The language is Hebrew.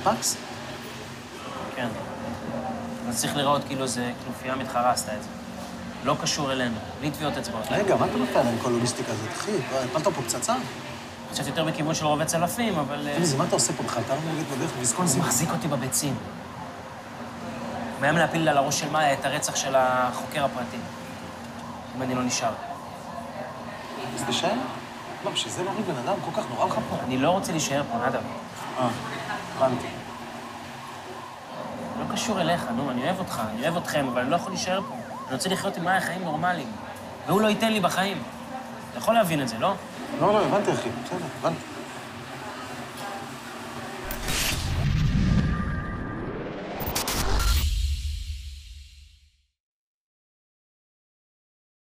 מפקס? כן. אבל צריך להיראות כאילו זה כנופיה מתחרה עשתה את זה. לא קשור אלינו, בלי טביעות אצבעות. רגע, מה אתה מפריע להם כל הלוגיסטיקה הזאת, אחי? לא, הפלת פה פצצה? קצת יותר בכיוון של רובי צלפים, אבל... אה, תגיד מה אתה עושה פה בכלל? אתה לא מבין בדרך הוא לוויסקונסין? מחזיק אותי בביצים. הוא מאיים להפיל על הראש של מאיה את הרצח של החוקר הפרטי. אם אני לא נשאר. אז תישאר. לא, בשביל זה להוריד בן אדם, כל כך נורא לך פה. אני לא רוצה להישאר פה, נדב. אה, הבנתי. לא קשור אליך, נו, אני אוהב אותך, אני אוהב אתכם, אבל אני לא יכול להישאר פה. אני רוצה לחיות עם מאיה חיים נורמליים. והוא לא ייתן לי בחיים. אתה יכול להבין את זה, לא? לא, לא, הבנתי, אחי. בסדר, הבנתי.